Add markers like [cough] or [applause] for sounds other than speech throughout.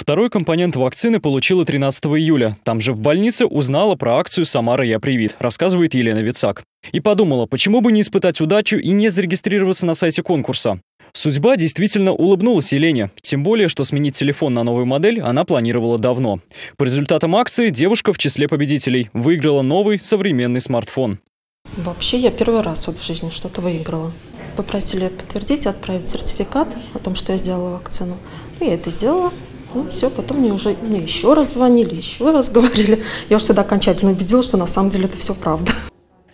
Второй компонент вакцины получила 13 июля. Там же в больнице узнала про акцию «Самара, я привит», рассказывает Елена Вицак. И подумала, почему бы не испытать удачу и не зарегистрироваться на сайте конкурса. Судьба действительно улыбнулась Елене, тем более, что сменить телефон на новую модель она планировала давно. По результатам акции девушка в числе победителей выиграла новый современный смартфон. Вообще я первый раз вот в жизни что-то выиграла. Попросили подтвердить, отправить сертификат о том, что я сделала вакцину. Ну, я это сделала. Ну, все, потом мне уже мне еще раз звонили, еще раз [laughs] говорили. Я уже тогда окончательно убедилась, что на самом деле это все правда.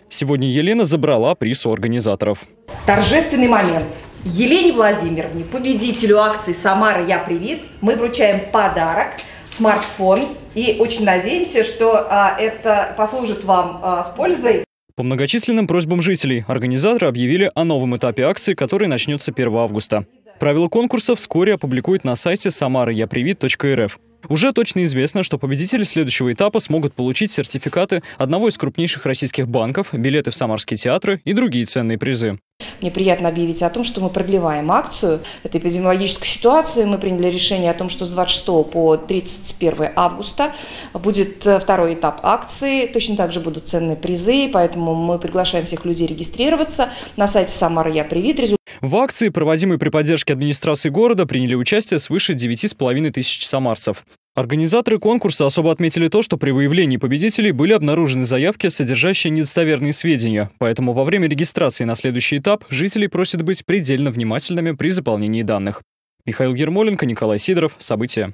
Сегодня Елена забрала приз у организаторов. Торжественный момент. Елене Владимировне, победителю акции «Самара, я привит», мы вручаем подарок, смартфон, и очень надеемся, что а, это послужит вам а, с пользой. По многочисленным просьбам жителей организаторы объявили о новом этапе акции, который начнется 1 августа. Правила конкурса вскоре опубликуют на сайте samarayapривит.рф. Уже точно известно, что победители следующего этапа смогут получить сертификаты одного из крупнейших российских банков, билеты в самарские театры и другие ценные призы. Мне приятно объявить о том, что мы продлеваем акцию этой эпидемиологической ситуации. Мы приняли решение о том, что с 26 по 31 августа будет э, второй этап акции. Точно так же будут ценные призы, поэтому мы приглашаем всех людей регистрироваться на сайте «Самара Я Привит». В акции, проводимой при поддержке администрации города, приняли участие свыше 9,5 тысяч самарцев. Организаторы конкурса особо отметили то, что при выявлении победителей были обнаружены заявки, содержащие недостоверные сведения, поэтому во время регистрации на следующий этап жителей просят быть предельно внимательными при заполнении данных. Михаил Ермоленко, Николай Сидоров. События.